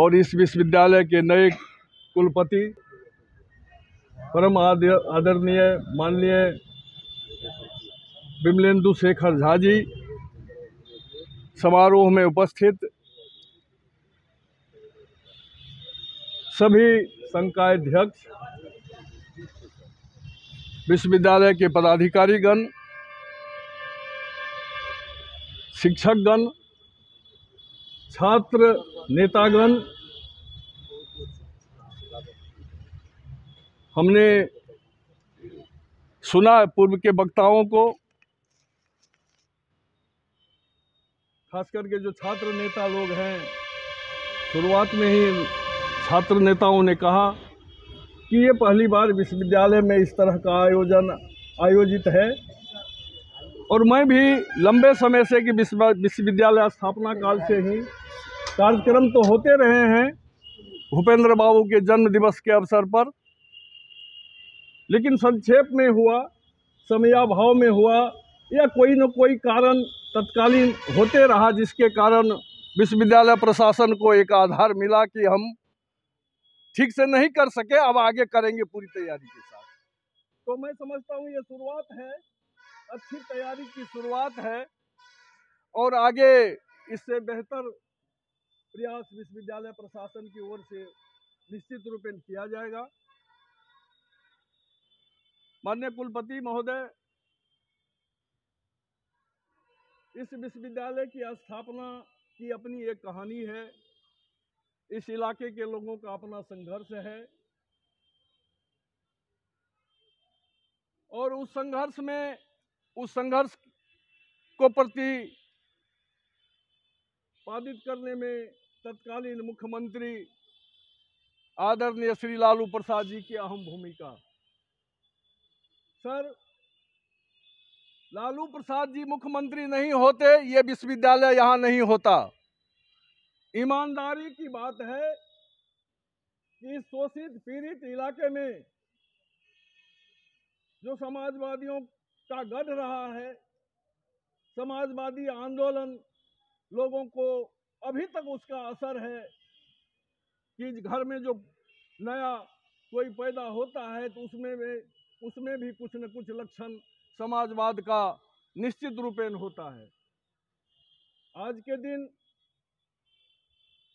और इस विश्वविद्यालय के नए कुलपति परम आदरणीय, माननीय विमलेंदु शेखर झा जी समारोह में उपस्थित सभी संकायध्यक्ष, विश्वविद्यालय के पदाधिकारीगण, शिक्षकगण छात्र नेतागण, हमने सुना है पूर्व के वक्ताओं को खास करके जो छात्र नेता लोग हैं, शुरुआत में ही छात्र नेताओं ने कहा कि ये पहली बार विश्वविद्यालय में इस तरह का आयोजन आयोजित है। और मैं भी लंबे समय से कि विश्वविद्यालय स्थापना काल से ही कार्यक्रम तो होते रहे हैं भूपेंद्र बाबू के जन्म दिवस के अवसर पर। लेकिन संक्षेप में हुआ समयाभाव में हुआ, या कोई न कोई कारण तत्कालीन होते रहा जिसके कारण विश्वविद्यालय प्रशासन को एक आधार मिला कि हम ठीक से नहीं कर सके, अब आगे करेंगे पूरी तैयारी के साथ। तो मैं समझता हूँ ये शुरुआत है, अच्छी तैयारी की शुरुआत है, और आगे इससे बेहतर प्रयास विश्वविद्यालय प्रशासन की ओर से निश्चित रूप में किया जाएगा। माननीय कुलपति महोदय, इस विश्वविद्यालय की स्थापना की अपनी एक कहानी है। इस इलाके के लोगों का अपना संघर्ष है। और उस संघर्ष में, उस संघर्ष को प्रति पादित करने में तत्कालीन मुख्यमंत्री आदरणीय श्री लालू प्रसाद जी की अहम भूमिका। सर, लालू प्रसाद जी मुख्यमंत्री नहीं होते, ये विश्वविद्यालय यहाँ नहीं होता। ईमानदारी की बात है कि शोषित पीड़ित इलाके में जो समाजवादियों का गढ़ रहा है, समाजवादी आंदोलन लोगों को अभी तक उसका असर है कि घर में जो नया कोई पैदा होता है तो उसमें में उसमें भी कुछ न कुछ लक्षण समाजवाद का निश्चित रूपेण होता है। आज के दिन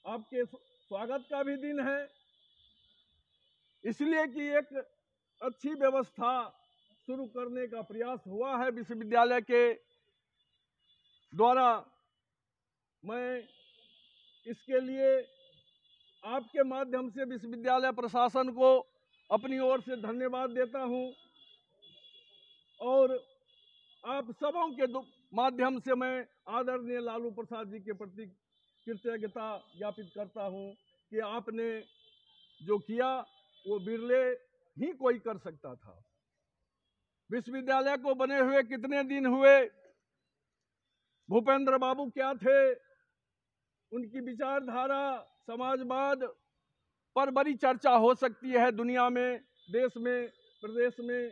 आपके स्वागत का भी दिन है। इसलिए कि एक अच्छी व्यवस्था शुरू करने का प्रयास हुआ है विश्वविद्यालय के द्वारा। मैं इसके लिए आपके माध्यम से विश्वविद्यालय प्रशासन को अपनी ओर से धन्यवाद देता हूँ। और आप सबों के माध्यम से मैं आदरणीय लालू प्रसाद जी के प्रति कृतज्ञता ज्ञापित करता हूँ कि आपने जो किया, वो बिरले ही कोई कर सकता था। विश्वविद्यालय को बने हुए कितने दिन हुए? भूपेंद्र बाबू क्या थे? उनकी विचारधारा समाजवाद पर बड़ी चर्चा हो सकती है। दुनिया में, देश में, प्रदेश में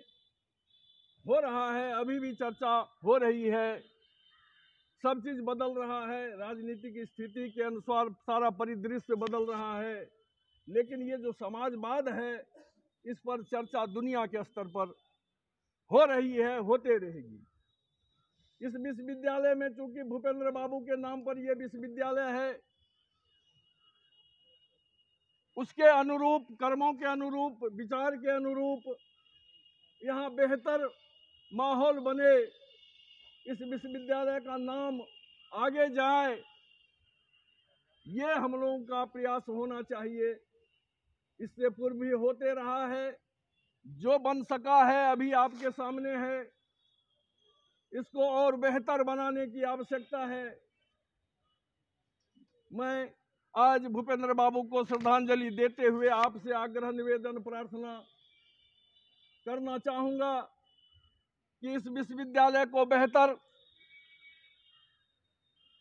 हो रहा है, अभी भी चर्चा हो रही है। सब चीज़ बदल रहा है राजनीतिक स्थिति के अनुसार सारा परिदृश्य बदल रहा है। लेकिन ये जो समाजवाद है, इस पर चर्चा दुनिया के स्तर पर हो रही है, होते रहेगी। इस विश्वविद्यालय में चूँकि भूपेंद्र बाबू के नाम पर यह विश्वविद्यालय है, उसके अनुरूप, कर्मों के अनुरूप, विचार के अनुरूप यहाँ बेहतर माहौल बने, इस विश्वविद्यालय का नाम आगे जाए, ये हम लोगों का प्रयास होना चाहिए। इससे पूर्व भी होते रहा है, जो बन सका है अभी आपके सामने है। इसको और बेहतर बनाने की आवश्यकता है। मैं आज भूपेंद्र बाबू को श्रद्धांजलि देते हुए आपसे आग्रह निवेदन प्रार्थना करना चाहूँगा कि इस विश्वविद्यालय को बेहतर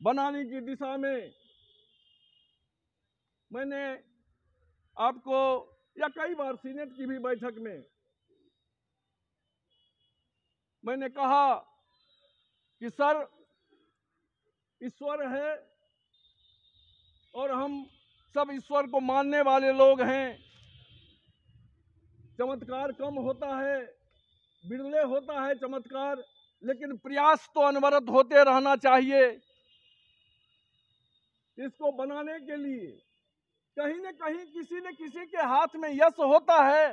बनाने की दिशा में मैंने आपको या कई बार सीनेट की भी बैठक में मैंने कहा कि सर, ईश्वर है और हम सब ईश्वर को मानने वाले लोग हैं। चमत्कार कम होता है, बिरले होता है चमत्कार, लेकिन प्रयास तो अनवरत होते रहना चाहिए। इसको बनाने के लिए कहीं न कहीं किसी न किसी के हाथ में यश होता है,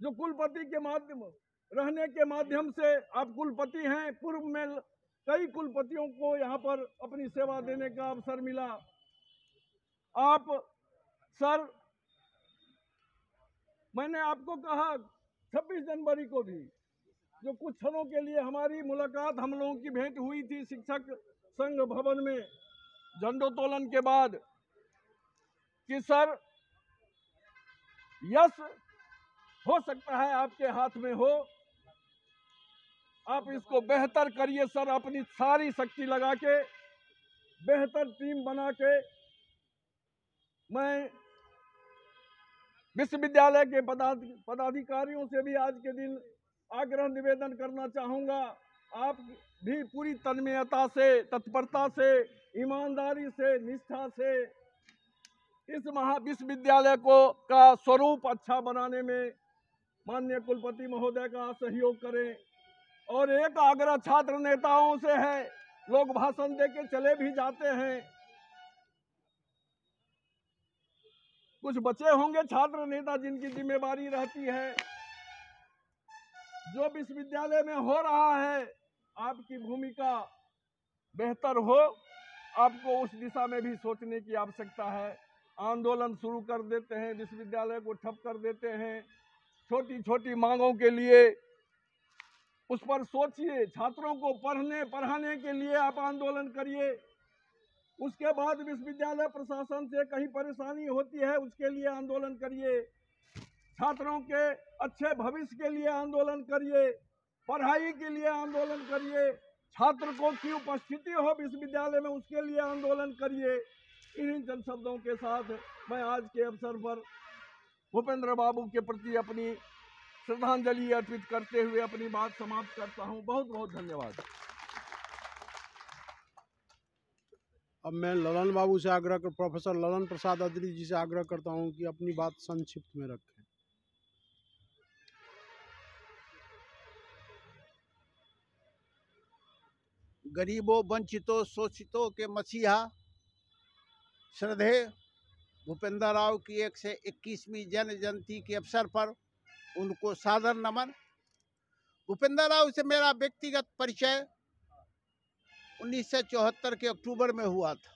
जो कुलपति के माध्यम रहने के माध्यम से आप कुलपति हैं। पूर्व में कई कुलपतियों को यहाँ पर अपनी सेवा देने का अवसर मिला। आप, सर, मैंने आपको कहा 26 जनवरी को भी, जो कुछ क्षणों के लिए हमारी मुलाकात हम लोगों की भेंट हुई थी शिक्षक संघ भवन में, झंडोत्तोलन के बाद, कि सर यश हो सकता है आपके हाथ में हो। आप इसको बेहतर करिए, सर। अपनी सारी शक्ति लगा के, बेहतर टीम बना के, मैं विश्वविद्यालय के पदाधि, पदाधिकारियों से भी आज के दिन आग्रह निवेदन करना चाहूँगा। आप भी पूरी तन्मयता से, तत्परता से, ईमानदारी से, निष्ठा से इस महा विश्वविद्यालय को, का स्वरूप अच्छा बनाने में माननीय कुलपति महोदय का सहयोग करें। और एक आग्रह छात्र नेताओं से है, लोग भाषण दे के चले भी जाते हैं। कुछ बचे होंगे छात्र नेता जिनकी जिम्मेवारी रहती है। जो विश्वविद्यालय में हो रहा है, आपकी भूमिका बेहतर हो, आपको उस दिशा में भी सोचने की आवश्यकता है। आंदोलन शुरू कर देते हैं, विश्वविद्यालय को ठप कर देते हैं। छोटी छोटी मांगों के लिए उस पर सोचिए, छात्रों को पढ़ने, पढ़ाने के लिए आप आंदोलन करिए। उसके बाद विश्वविद्यालय प्रशासन से कहीं परेशानी होती है, उसके लिए आंदोलन करिए। छात्रों के अच्छे भविष्य के लिए आंदोलन करिए, पढ़ाई के लिए आंदोलन करिए, छात्र को की उपस्थिति हो विश्वविद्यालय में, उसके लिए आंदोलन करिए। इन्हीं चंद शब्दों के साथ मैं आज के अवसर पर भूपेंद्र बाबू के प्रति अपनी श्रद्धांजलि अर्पित करते हुए अपनी बात समाप्त करता हूँ। बहुत बहुत धन्यवाद। अब मैं ललन बाबू से आग्रह कर, प्रोफेसर ललन प्रसाद अदरी जी से आग्रह करता हूँ कि अपनी बात संक्षिप्त में रखें। गरीबों वंचितों शोषितों के मसीहा, श्रद्धे भूपेंद्र राव की एक से इक्कीसवीं जन जयंती के अवसर पर उनको सादर नमन। भूपेंद्र राव से मेरा व्यक्तिगत परिचय 1974 के अक्टूबर में हुआ था।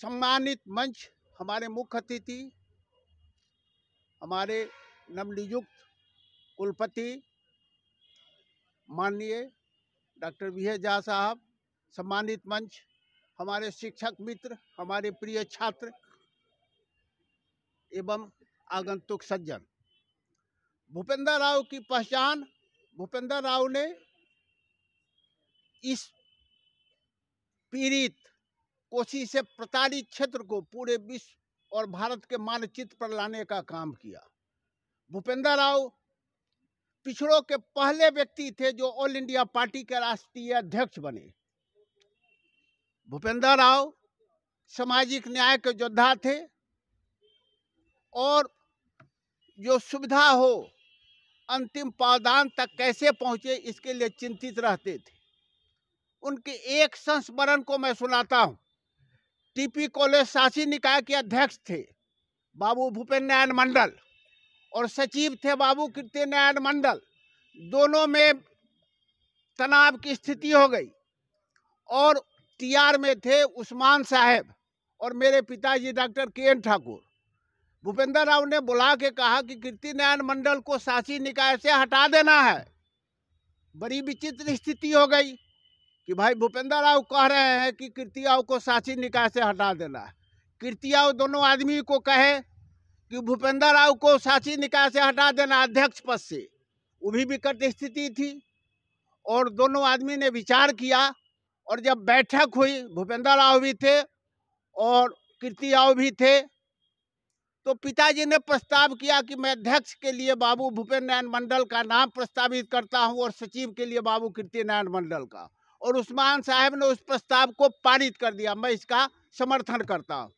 सम्मानित मंच हमारे मुख्य अतिथि, हमारे नवनियुक्त कुलपति, माननीय डॉक्टर वी झा साहब, सम्मानित मंच हमारे शिक्षक मित्र, हमारे प्रिय छात्र एवं आगंतुक सज्जन। भूपेंद्र राव की पहचान, भूपेंद्र राव ने इस पीड़ित कोशी से प्रताड़ित क्षेत्र को पूरे विश्व और भारत के मानचित्र पर लाने का काम किया। भूपेंद्र राव पिछड़ों के पहले व्यक्ति थे जो ऑल इंडिया पार्टी के राष्ट्रीय अध्यक्ष बने। भूपेंद्र राव सामाजिक न्याय के योद्धा थे और जो सुविधा हो, अंतिम पावदान तक कैसे पहुँचे, इसके लिए चिंतित रहते थे। उनके एक संस्मरण को मैं सुनाता हूँ। टीपी कॉलेज शासी निकाय के अध्यक्ष थे बाबू भूपेन्द्र नारायण मंडल और सचिव थे बाबू कीर्ति नारायण मंडल। दोनों में तनाव की स्थिति हो गई और टीआर में थे उस्मान साहब और मेरे पिताजी डॉक्टर के एन ठाकुर। भूपेंद्र राव ने बुला के कहा कि कीर्ति नारायण मंडल को शासी निकाय से हटा देना है। बड़ी विचित्र स्थिति हो गई कि भाई भूपेंद्र राव कह रहे हैं कि कीर्ति कीर्तियाव को शासी निकाय से हटा देना है। कीर्ति कीर्तियाव दोनों आदमी को कहे कि भूपेंद्र राव को शासी निकाय से हटा देना अध्यक्ष पद से। वो भी विकट स्थिति थी और दोनों आदमी ने विचार किया और जब बैठक हुई, भूपेंद्र राव भी थे और कीर्ति राव भी थे तो पिताजी ने प्रस्ताव किया कि मैं अध्यक्ष के लिए बाबू भूपेन्द्र नारायण मंडल का नाम प्रस्तावित करता हूँ और सचिव के लिए बाबू कीर्ति नारायण मंडल का। और उस्मान साहब ने उस प्रस्ताव को पारित कर दिया। मैं इसका समर्थन करता हूँ।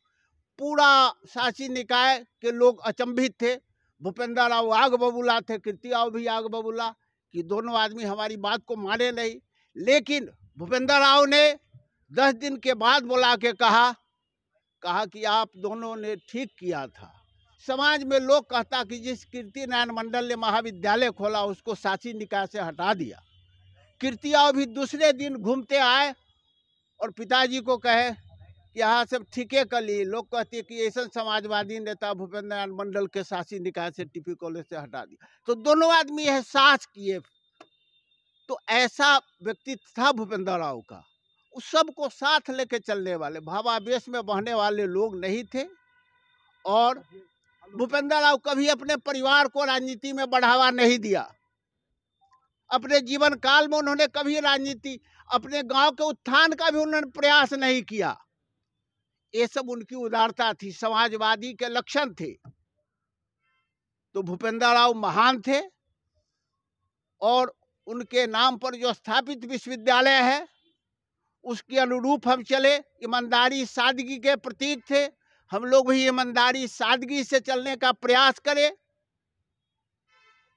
पूरा शासी निकाय के लोग अचंभित थे। भूपेंद्र राव आग बबूला थे। कीर्ति राव भी आग बबूला कि दोनों आदमी हमारी बात को माने नहीं। लेकिन भूपेंद्र राव ने दस दिन के बाद बुला के कहा कहा कि आप दोनों ने ठीक किया था। समाज में लोग कहता कि जिस कीर्ति नारायण मंडल ने महाविद्यालय खोला, उसको शासी निकाय से हटा दिया। कीर्तियाव भी दूसरे दिन घूमते आए और पिताजी को कहे कि यहाँ सब ठीके कर लिए। लोग कहते कि, ऐसा समाजवादी नेता भूपेंद्र नारायण मंडल के शासी निकाय से टीपी कॉलेज से हटा दिया। तो दोनों आदमी यह एहसास किए। तो ऐसा व्यक्तित्व था भूपेंद्र राव का। उस सबको साथ लेके चलने वाले, भावावेश में बहने वाले लोग नहीं थे और भूपेंद्र राव कभी अपने परिवार को राजनीति में बढ़ावा नहीं दिया। अपने जीवन काल में उन्होंने कभी राजनीति, अपने गाँव के उत्थान का भी उन्होंने प्रयास नहीं किया। ये सब उनकी उदारता थी, समाजवादी के लक्षण थे। तो भूपेंद्र राव महान थे और उनके नाम पर जो स्थापित विश्वविद्यालय है, उसके अनुरूप हम चले। ईमानदारी सादगी के प्रतीक थे। हम लोग भी ईमानदारी, सादगी से चलने का प्रयास करें।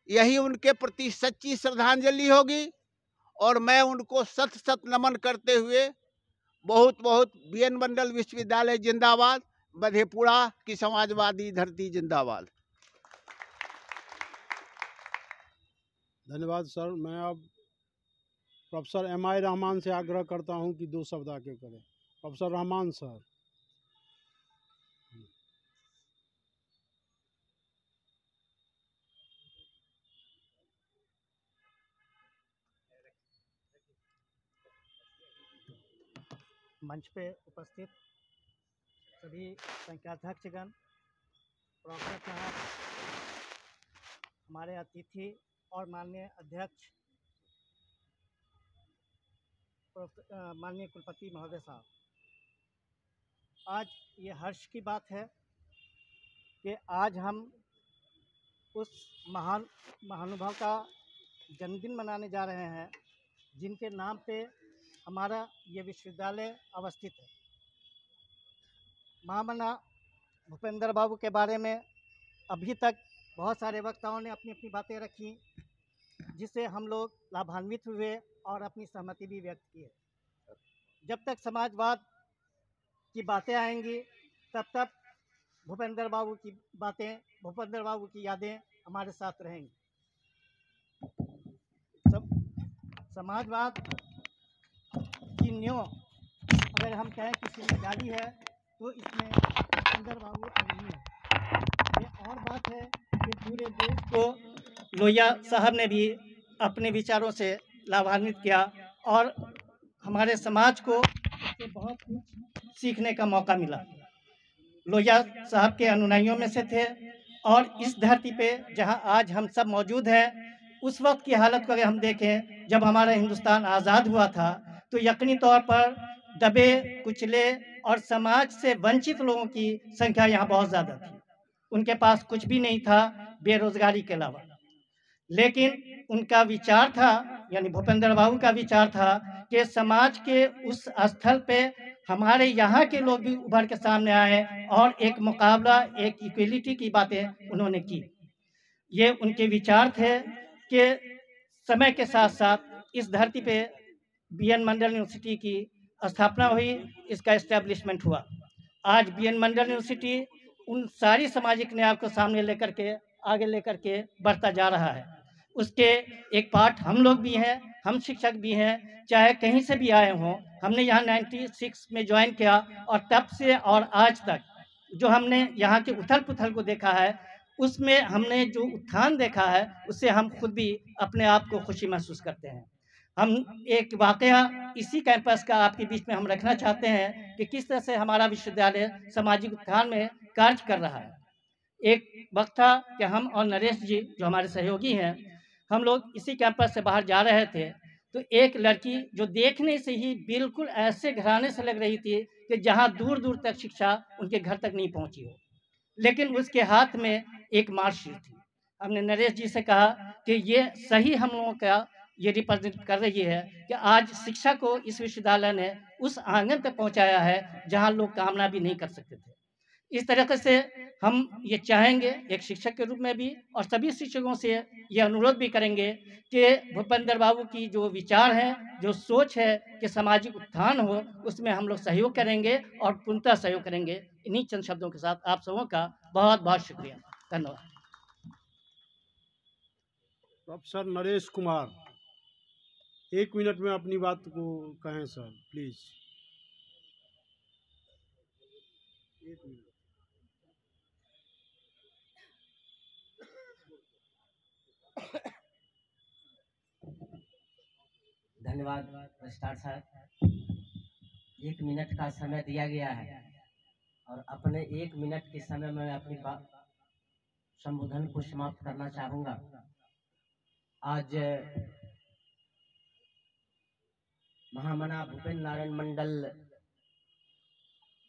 यही उनके प्रति सच्ची श्रद्धांजलि होगी और मैं उनको सत सत नमन करते हुए बहुत बहुत बी एन मंडल विश्वविद्यालय जिंदाबाद, मधेपुरा की समाजवादी धरती जिंदाबाद। धन्यवाद सर, मैं अब प्रोफेसर एम आई रहमान से आग्रह करता हूँ कि दो शब्द आके करें। Professor Rahman sir. मंच पे उपस्थित सभी संख्याध्यक्षगण प्रोफेसर साहब हमारे अतिथि और माननीय अध्यक्ष माननीय कुलपति महोदय साहब। आज ये हर्ष की बात है कि आज हम उस महान, महानुभाव का जन्मदिन मनाने जा रहे हैं, जिनके नाम पे हमारा ये विश्वविद्यालय अवस्थित है। महामना भूपेंद्र बाबू के बारे में अभी तक बहुत सारे वक्ताओं ने अपनी अपनी बातें रखी, जिससे हम लोग लाभान्वित हुए और अपनी सहमति भी व्यक्त की है। जब तक समाजवाद की बातें आएँगी, तब तक भूपेंद्र बाबू की बातें, भूपेंद्र बाबू की यादें हमारे साथ रहेंगी। सब, समाजवाद की न्यो अगर हम कहें किसी में डाली है तो इसमें भूपेंद्र बाबू अग्रणी है। ये और बात है कि पूरे देश को लोहिया साहब ने भी अपने विचारों से लाभान्वित किया और हमारे समाज को इससे बहुत कुछ सीखने का मौका मिला। लोहिया साहब के अनुयायियों में से थे और इस धरती पे जहाँ आज हम सब मौजूद हैं, उस वक्त की हालत को अगर हम देखें, जब हमारा हिंदुस्तान आज़ाद हुआ था तो यकीनी तौर पर दबे, कुचले और समाज से वंचित लोगों की संख्या यहाँ बहुत ज़्यादा थी। उनके पास कुछ भी नहीं था बेरोजगारी के अलावा। लेकिन उनका विचार था, यानी भूपेंद्र बाबू का विचार था कि समाज के उस स्थल पे हमारे यहाँ के लोग भी उभर के सामने आए और एक मुकाबला, एक इक्वलिटी की बातें उन्होंने की। ये उनके विचार थे कि समय के साथ साथ इस धरती पे बी एन मंडल यूनिवर्सिटी की स्थापना हुई, इसका इस्टेब्लिशमेंट हुआ। आज बी एन मंडल यूनिवर्सिटी उन सारी सामाजिक न्याय को सामने लेकर के, आगे लेकर के बढ़ता जा रहा है। उसके एक पार्ट हम लोग भी हैं, हम शिक्षक भी हैं, चाहे कहीं से भी आए हों, हमने यहाँ 96 में ज्वाइन किया और तब से और आज तक जो हमने यहाँ के उथल पुथल को देखा है, उसमें हमने जो उत्थान देखा है, उससे हम खुद भी अपने आप को खुशी महसूस करते हैं। हम एक वाक़ इसी कैंपस का आपके बीच में हम रखना चाहते हैं कि किस तरह से हमारा विश्वविद्यालय सामाजिक उत्थान में कार्य कर रहा है। एक वक्त था कि हम और नरेश जी, जो हमारे सहयोगी हैं, हम लोग इसी कैंपस से बाहर जा रहे थे तो एक लड़की जो देखने से ही बिल्कुल ऐसे घराने से लग रही थी कि जहाँ दूर दूर तक शिक्षा उनके घर तक नहीं पहुँची हो। लेकिन उसके हाथ में एक मार्कशीट थी। हमने नरेश जी से कहा कि ये सही हम लोगों का ये रिप्रेजेंट कर रही है कि आज शिक्षा को इस विश्वविद्यालय ने उस आँगन तक पहुँचाया है जहाँ लोग कामना भी नहीं कर सकते थे। इस तरीके से हम ये चाहेंगे एक शिक्षक के रूप में भी और सभी शिक्षकों से ये अनुरोध भी करेंगे कि भूपेंद्र बाबू की जो विचार है, जो सोच है कि सामाजिक उत्थान हो, उसमें हम लोग सहयोग करेंगे और पूर्णतः सहयोग करेंगे। इन्हीं चंद शब्दों के साथ आप सबों का बहुत बहुत शुक्रिया। धन्यवाद। प्रोफेसर नरेश कुमार। एक मिनट में अपनी बात को कहें सर प्लीज़ एक मिनट. धन्यवाद, रजिस्ट्रार साहब। एक मिनट का समय दिया गया है और अपने एक मिनट के समय में अपनी बात संबोधन को समाप्त करना चाहूँगा। आज महामना भूपेन्द्र नारायण मंडल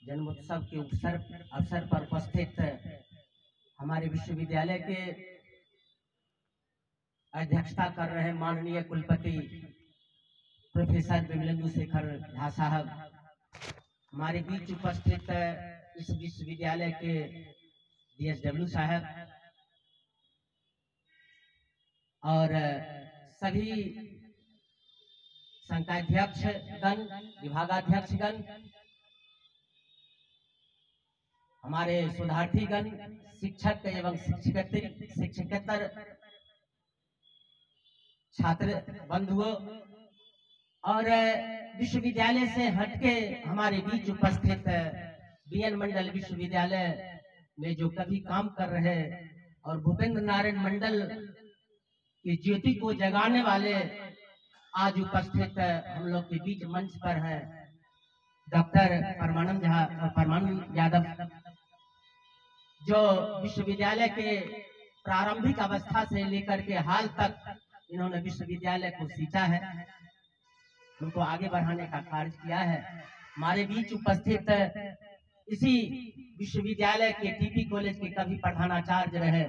जन्मोत्सव के अवसर अवसर पर उपस्थित हमारे विश्वविद्यालय के अध्यक्षता कर रहे माननीय कुलपति प्रोफेसर विमलेंदु शेखर झा साहब। हमारे बीच उपस्थित इस विश्वविद्यालय के डीएसडब्ल्यू साहब और सभी संकाध्यक्ष गण विभागाध्यक्ष गण हमारे शोधार्थी गण शिक्षक एवं शिक्षकेतर, छात्र बंधुओं, और विश्वविद्यालय से हटके हमारे बीच उपस्थित बीएन मंडल विश्वविद्यालय में जो कभी काम कर रहे और भूपेंद्र नारायण मंडल की ज्योति को जगाने वाले आज उपस्थित हम लोग के बीच मंच पर है डॉक्टर परमानंद झा परमानंद यादव, जो विश्वविद्यालय के प्रारंभिक अवस्था से लेकर के हाल तक इन्होंने विश्वविद्यालय को सींचा है। उनको आगे बढ़ाने का कार्य किया है। हमारे बीच उपस्थित इसी विश्वविद्यालय के टीपी कॉलेज के कभी प्रधानाचार्य रहे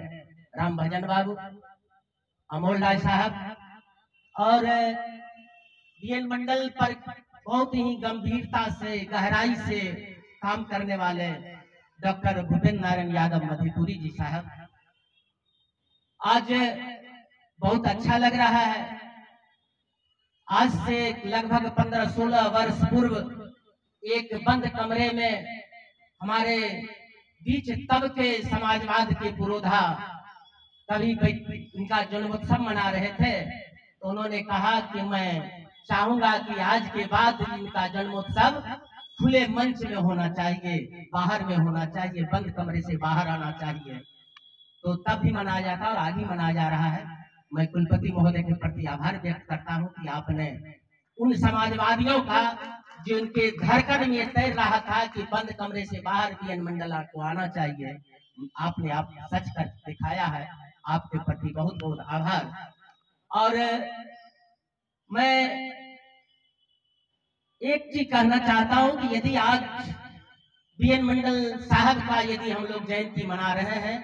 राम भजन बाबू, अमोल राय साहब और बीएन मंडल पर बहुत ही गंभीरता से, गहराई से काम करने वाले डॉक्टर भूपेंद्र नारायण यादव मधेपुरी जी साहब। आज बहुत अच्छा लग रहा है। आज से लगभग पंद्रह सोलह वर्ष पूर्व एक बंद कमरे में हमारे बीच तब के समाजवाद के पुरोधा कभी इनका जन्मोत्सव मना रहे थे। तो उन्होंने कहा कि मैं चाहूँगा कि आज के बाद इनका जन्मोत्सव खुले मंच में होना चाहिए, बाहर में होना चाहिए, बंद कमरे से बाहर आना चाहिए। तो तब भी मनाया जाता और आगे मनाया जा रहा है। मैं कुलपति महोदय के प्रति आभार व्यक्त करता हूँ कि आपने उन समाजवादियों का जो उनके धड़कन में तैर रहा था कि बंद कमरे से बाहर बीएन मंडला को आना चाहिए, आपने आप सच कर दिखाया है। आपके प्रति बहुत बहुत आभार। और मैं एक चीज़ कहना चाहता हूँ कि यदि आज बीएन मंडल साहब का यदि हम लोग जयंती मना रहे हैं,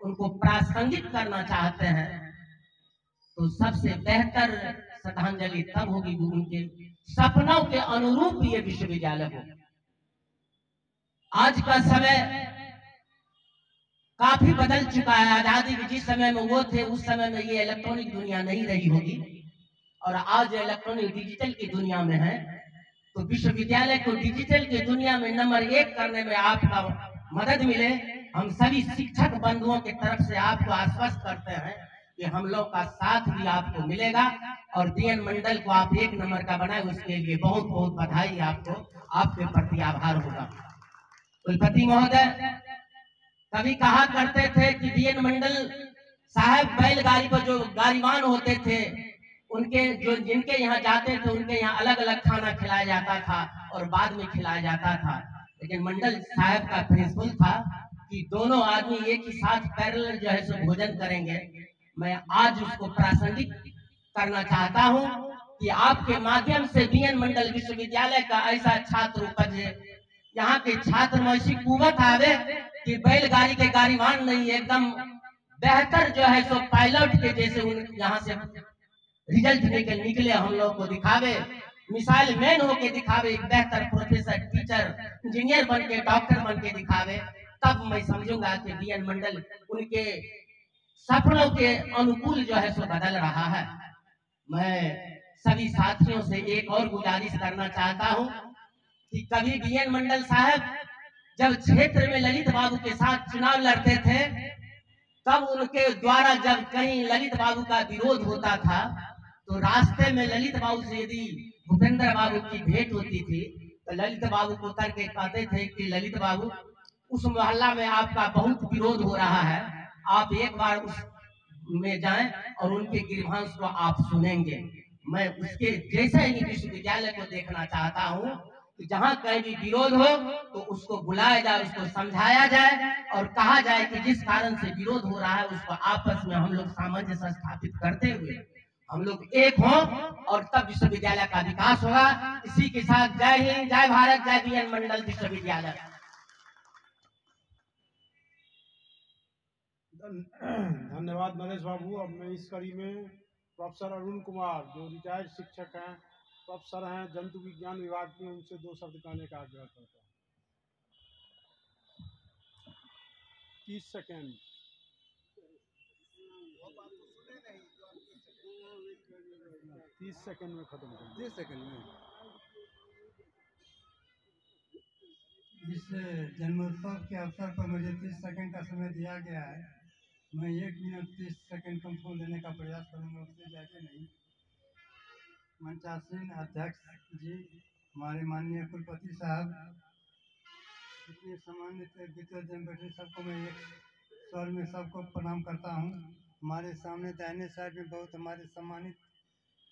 उनको प्रासंगिक करना चाहते हैं तो सबसे बेहतर श्रद्धांजलि तब होगी उनके सपनों के अनुरूप ये विश्वविद्यालय हो। आज का समय काफ़ी बदल चुका है, आज़ादी के जिस समय में वो थे, उस समय में ये इलेक्ट्रॉनिक दुनिया नहीं रही होगी। और आज इलेक्ट्रॉनिक डिजिटल की दुनिया में है तो विश्वविद्यालय को डिजिटल की दुनिया में नंबर एक करने में आपका मदद मिले। हम सभी शिक्षक बंधुओं की तरफ़ से आपको आश्वस्त करते हैं कि हम लोग का साथ भी आपको मिलेगा और डीएन मंडल को आप एक नंबर का बनाए, उसके लिए बहुत बहुत बधाई आपको, आपके प्रति आभार होगा। कुलपति महोदय, कभी कहा करते थे कि डीएन मंडल साहब बैलगाड़ी पर जो गाड़ीवान होते थे उनके जो जिनके यहाँ जाते थे, उनके यहाँ अलग अलग खाना खिलाया जाता था और बाद में खिलाया जाता था। लेकिन मंडल साहब का प्रिंसिपल था कि दोनों आदमी एक ही साथ पैरेलल जो है सो भोजन करेंगे। मैं आज उसको प्रासंगिक करना चाहता हूँ कि आपके माध्यम से बीएन मंडल विश्वविद्यालय का ऐसा छात्र उपजे, यहाँ के छात्र में ऐसी कुवत आवे कि बैलगाड़ी के गाड़ीवान नहीं, एकदम बेहतर जो है सो पायलट के जैसे यहाँ से रिज़ल्ट लेकर निकले हम लोग को दिखावे। मिसाइल मैन होके दिखावे, एक बेहतर प्रोफेसर टीचर इंजीनियर बन के डॉक्टर बन के दिखावे। तब मैं समझूँगा कि बीएन मंडल उनके सपनों के अनुकूल जो है सो बदल रहा है। मैं सभी साथियों से एक और गुजारिश करना चाहता हूँ कि कभी बीएन मंडल साहब, जब क्षेत्र में ललित बाबू के साथ चुनाव लड़ते थे, तब उनके द्वारा जब कहीं ललित बाबू का विरोध होता था तो रास्ते में ललित बाबू से यदि भूपेंद्र बाबू की भेंट होती थी तो ललित बाबू को उतर के कहते थे कि, ललित बाबू, उस मोहल्ला में आपका बहुत विरोध हो रहा है। आप एक बार उस में जाएँ और उनके गिरभांश को आप सुनेंगे। मैं उसके जैसे ही विश्वविद्यालय को देखना चाहता हूँ कि जहाँ कहीं भी विरोध हो तो उसको बुलाया जाए, उसको समझाया जाए और कहा जाए कि जिस कारण से विरोध हो रहा है, उसको आपस में हम लोग सामंजस्य स्थापित करते हुए हम लोग एक हों और तब विश्वविद्यालय का विकास होगा। इसी के साथ जय हिंद, जय भारत, जय बी मंडल विश्वविद्यालय। धन्यवाद नरेश बाबू। अब मैं इस कड़ी में प्रोफेसर अरुण कुमार, जो रिटायर्ड शिक्षक हैं, प्रोफेसर हैं, जंतु विज्ञान विभाग के उनसे दो शब्द कहने का आग्रह करता हूँ। तीस सेकेंड। तीस सेकेंड में खत्म कर तीस सेकेंड में। इस जन्मोत्सव के अवसर पर मुझे तीस सेकंड का समय दिया गया है। मैं एक मिनट तीस सेकंड कम फ़ोन देने का प्रयास करूँगा उससे ज़्यादा नहीं। मंचासीन अध्यक्ष जी हमारे माननीय कुलपति साहब इतने सम्मानित विद्युत जन बैठे सबको मैं एक स्वर में सबको प्रणाम करता हूँ। हमारे सामने दाहिने साइड में बहुत हमारे सम्मानित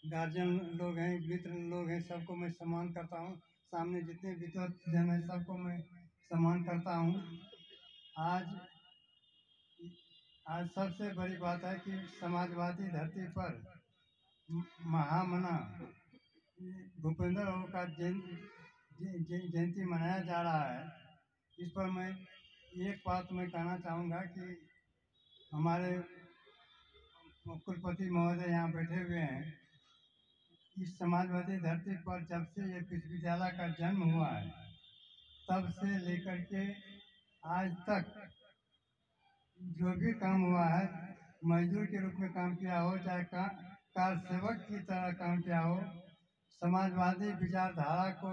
गार्जियन लोग हैं, मित्र लोग हैं, सबको मैं सम्मान करता हूँ। सामने जितने विद्वत जन हैं, सबको मैं सम्मान करता हूँ। आज आज सबसे बड़ी बात है कि समाजवादी धरती पर महामना भूपेंद्र बाबू का जयंती जय- जय- जयंती मनाया जा रहा है। इस पर मैं एक बात मैं कहना चाहूँगा कि हमारे कुलपति महोदय यहाँ बैठे हुए हैं। इस समाजवादी धरती पर जब से ये विश्वविद्यालय का जन्म हुआ है तब से लेकर के आज तक जो भी काम हुआ है मजदूर के रूप में काम किया हो चाहे का, कार सेवक की तरह काम किया हो समाजवादी विचारधारा को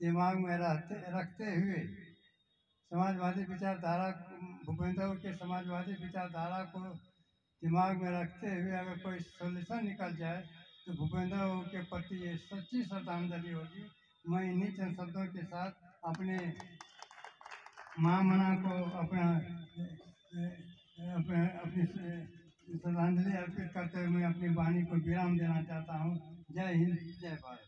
दिमाग में रहते रखते हुए समाजवादी विचारधारा भूपेंद्र के समाजवादी विचारधारा को दिमाग में रखते हुए अगर कोई सोल्यूशन निकल जाए तो भूपेंद्र के प्रति ये सच्ची श्रद्धांजलि होगी। मैं इन्हीं चंद शब्दों के साथ अपने महामना को अपना, अपने, अपनी श्रद्धांजलि अर्पित करते हुए मैं अपनी वाणी को विराम देना चाहता हूँ। जय हिंद, जय भारत।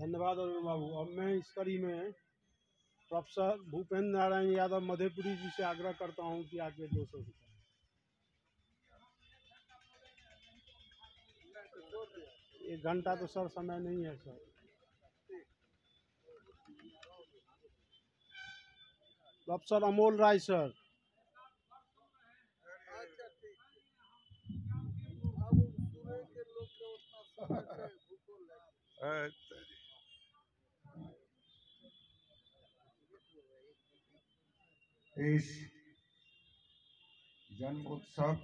धन्यवाद अरुण बाबू। अब मैं इस कड़ी में प्रोफेसर भूपेंद्र नारायण यादव मधेपुरी जी से आग्रह करता हूँ कि आगे दो सौ एक घंटा तो सर समय नहीं है, sir. Professor Amol Rai, sir. इस जन्म उत्सव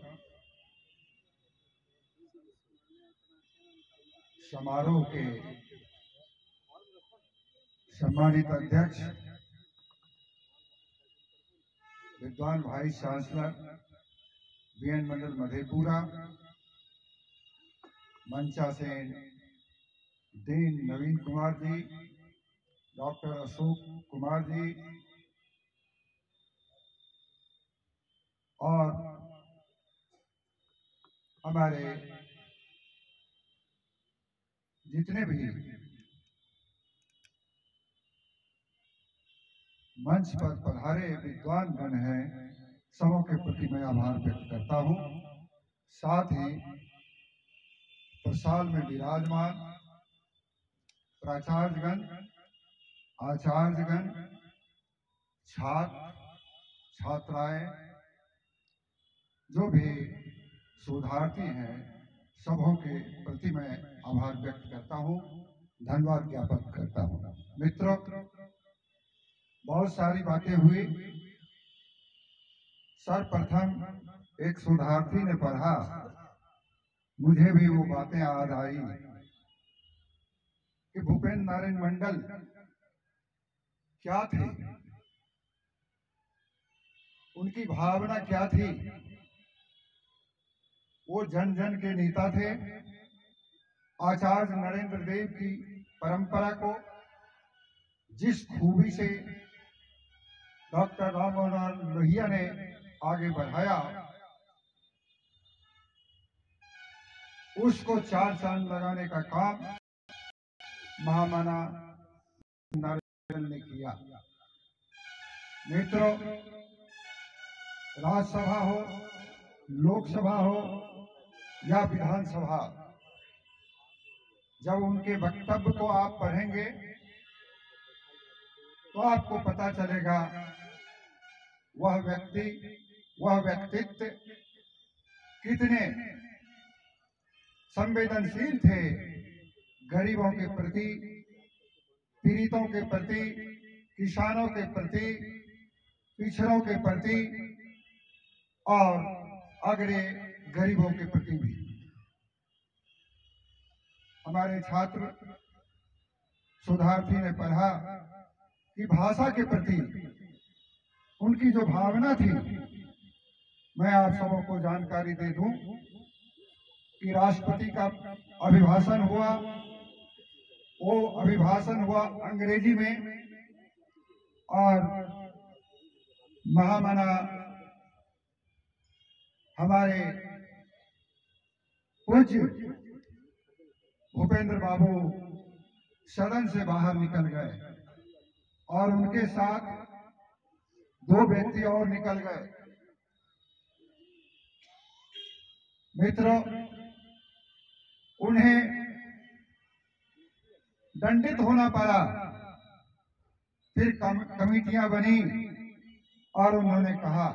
समारोह के सम्मानित अध्यक्ष, विद्वान भाई चांसलर बीएन मंडल मधेपुरा, मंचा सेन दीन नवीन कुमार जी, डॉक्टर अशोक कुमार जी, और हमारे जितने भी मंच पर पधारे विद्वान गण हैं, सबों के प्रति मैं आभार व्यक्त करता हूँ। साथ ही प्रसाल में विराजमान प्राचार्यगण, आचार्यगण, छात्र, छात्राएँ, जो भी शोधार्थी हैं सबों के प्रति मैं आभार व्यक्त करता हूँ, धन्यवाद ज्ञापन करता हूँ। मित्रों, बहुत सारी बातें हुई। सर्वप्रथम एक शोधार्थी ने पढ़ा, मुझे भी वो बातें याद आई कि भूपेंद्र नारायण मंडल क्या थे? उनकी भावना क्या थी? वो जन जन के नेता थे। आचार्य नरेंद्र देव की परंपरा को जिस खूबी से डॉक्टर राम मनोहर लोहिया ने आगे बढ़ाया, उसको चार चाँद लगाने का काम महामाना नारायण ने किया। मित्रों, राज्यसभा हो, लोकसभा हो या विधानसभा। जब उनके वक्तव्य को आप पढ़ेंगे तो आपको पता चलेगा, वह व्यक्ति, वह व्यक्तित्व कितने संवेदनशील थे गरीबों के प्रति, पीड़ितों के प्रति, किसानों के प्रति, पिछड़ों के प्रति, और अगड़े गरीबों के प्रति भी। हमारे छात्र सुधार्थी ने पढ़ा कि भाषा के प्रति उनकी जो भावना थी, मैं आप सबों को जानकारी दे दूँ कि राष्ट्रपति का अभिभाषण हुआ, वो अभिभाषण हुआ अंग्रेज़ी में और महामना हमारे पूज्य भूपेंद्र बाबू सदन से बाहर निकल गए और उनके साथ दो व्यक्ति और निकल गए। मित्रों उन्हें दंडित होना पड़ा। फिर कम, कमिटियाँ बनी और उन्होंने कहा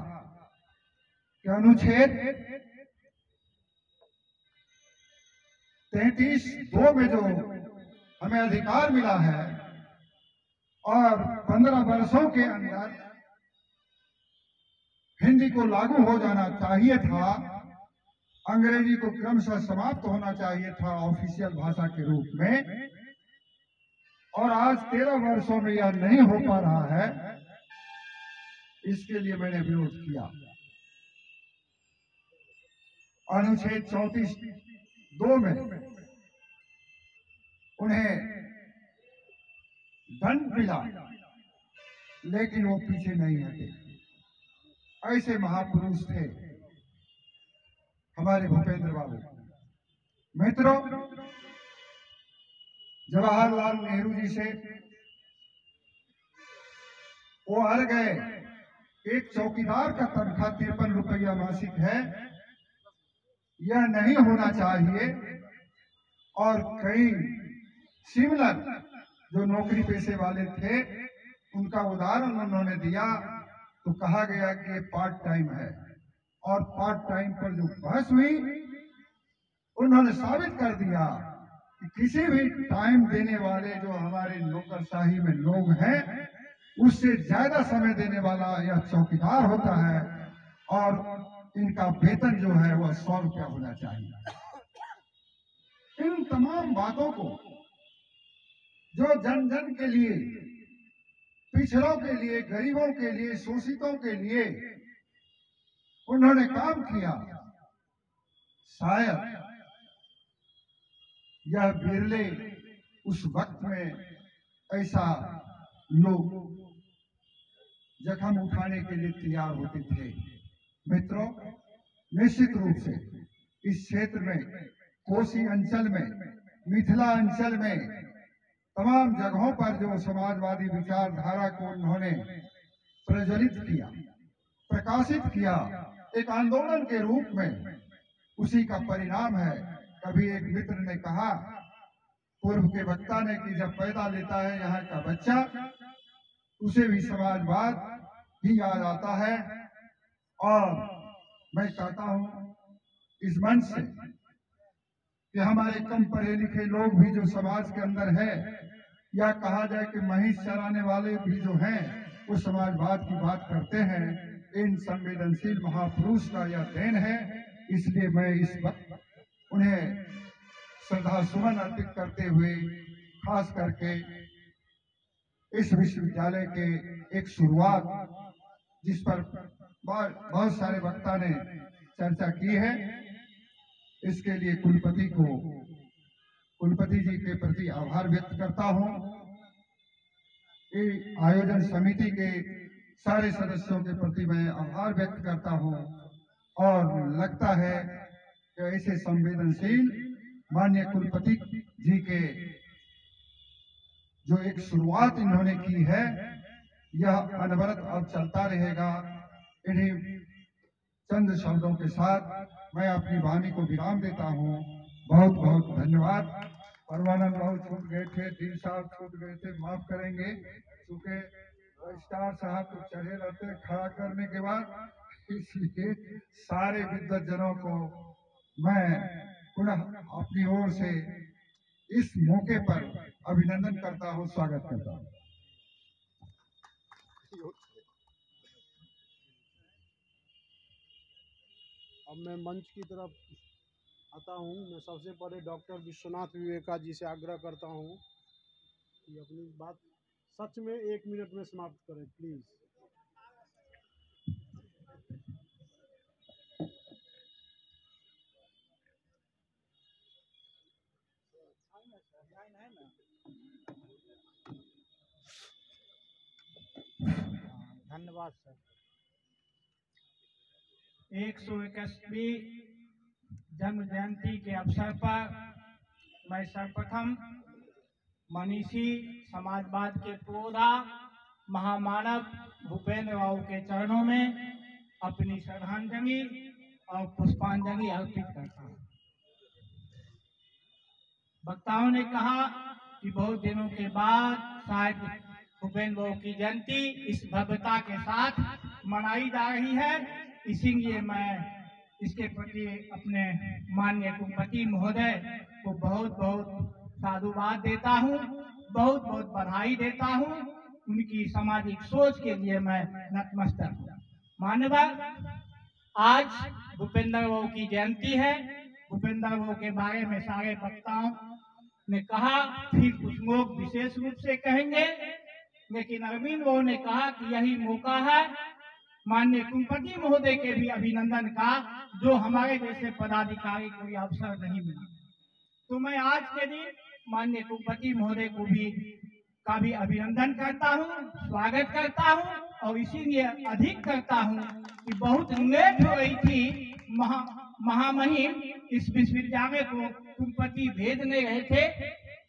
कि अनुच्छेद तैतीस दो में जो हमें अधिकार मिला है और पंद्रह वर्षों के अंदर हिंदी को लागू हो जाना चाहिए था, अंग्रेज़ी को क्रमशः समाप्त होना चाहिए था ऑफिशियल भाषा के रूप में। और आज तेरह वर्षों में यह नहीं हो पा रहा है, इसके लिए मैंने विरोध किया। अनुच्छेद चौतीस दो में उन्हें दंड मिला, लेकिन वो पीछे नहीं हटे। ऐसे महापुरुष थे हमारे भूपेंद्र बाबू। मित्रों, जवाहरलाल नेहरू जी से वो हर गए। एक चौकीदार का तनख्वाह तिरपन रुपया मासिक है। यह नहीं होना चाहिए। और कई सिमिलर जो नौकरी पेशे वाले थे, उनका उदाहरण उन्होंने दिया। तो कहा गया कि पार्ट टाइम है। और पार्ट टाइम पर जो बहस हुई, उन्होंने साबित कर दिया कि किसी भी टाइम देने वाले जो हमारे नौकरशाही में लोग हैं, उससे ज़्यादा समय देने वाला यह चौकीदार होता है। और इनका वेतन जो है वह सौ रुपया होना चाहिए। इन तमाम बातों को जो जन जन के लिए, पिछड़ों के लिए, गरीबों के लिए, शोषितों के लिए उन्होंने काम किया, शायद यह बिरले उस वक्त में ऐसा लोग जख्म उठाने के लिए तैयार होते थे। मित्रों, निश्चित रूप से इस क्षेत्र में, कोसी अंचल में, मिथिला अंचल में, तमाम जगहों पर जो समाजवादी विचारधारा को उन्होंने प्रज्वलित किया, प्रकाशित किया, एक आंदोलन के रूप में, उसी का परिणाम है, कभी एक मित्र ने कहा, पूर्व के वक्ता ने कि जब पैदा लेता है यहाँ का बच्चा, उसे भी समाजवाद ही याद आता है। और मैं चाहता हूँ इस मंच से कि हमारे कम पढ़े लिखे लोग भी जो समाज के अंदर है, या कहा जाए कि महिष चराने वाले भी जो हैं, वो समाजवाद की बात करते हैं, इन संवेदनशील महापुरुष का यह देन है। इसलिए मैं इस वक्त उन्हें श्रद्धा सुमन अर्पित करते हुए, खास करके इस विश्वविद्यालय के एक शुरुआत, जिस पर बहुत सारे वक्ता ने चर्चा की है। इसके लिए कुलपति को कुलपति जी के प्रति आभार व्यक्त करता हूँ। आयोजन समिति के सारे सदस्यों के प्रति मैं आभार व्यक्त करता हूँ और लगता है कि ऐसे संवेदनशील मान्य कुलपति जी के जो एक शुरुआत इन्होंने की है, यह अनवरत अब चलता रहेगा। इन्हीं चंद शब्दों के साथ मैं अपनी वाणी को विराम देता हूँ। बहुत बहुत धन्यवाद। परमानंद बाबू छूट गए थे दिल साहब छूट गए थे, माफ़ करेंगे। क्योंकि स्टार साहब तो चढ़े रहते खड़ा करने के बाद, इसलिए सारे विद्वत जनों को मैं पुनः अपनी ओर से इस मौके पर अभिनंदन करता हूँ, स्वागत करता हूँ। अब मैं मंच की तरफ़ आता हूँ। मैं सबसे पहले डॉक्टर विश्वनाथ विवेका जी से आग्रह करता हूँ कि अपनी बात सच में एक मिनट में समाप्त करें, प्लीज़। धन्यवाद सर। एक सौ इक्कीसवीं जन्म जयंती के अवसर पर मैं सर्वप्रथम मनीषी समाजवाद के पौधा महामानव भूपेंद्र बाबू के चरणों में अपनी श्रद्धांजलि और पुष्पांजलि अर्पित करता हूँ। वक्ताओं ने कहा कि बहुत दिनों के बाद शायद भूपेंद्र बाबू की जयंती इस भव्यता के साथ मनाई जा रही है। इसीलिए मैं इसके प्रति अपने मान्य कुलपति महोदय को बहुत बहुत साधुवाद देता हूँ, बहुत बहुत बधाई देता हूँ। उनकी सामाजिक सोच के लिए मैं नतमस्तक मान्यवर, आज भूपेंद्र बाबू की जयंती है। भूपेंद्र बाबू के बारे में सारे वक्ताओं ने कहा, फिर कुछ लोग विशेष रूप से कहेंगे। लेकिन अरविंद बाबू ने कहा कि यही मौका है माननीय कुलपति महोदय के भी अभिनंदन का, जो हमारे जैसे पदाधिकारी को अवसर नहीं मिला। तो मैं आज के दिन माननीय कुलपति महोदय को भी, का भी अभिनंदन करता हूँ, स्वागत करता हूँ, और इसीलिए अधिक करता हूँ कि बहुत लेट हो गई थी, महा, महामहिम इस विश्वविद्यालय को कुलपति भेज नहीं रहे थे।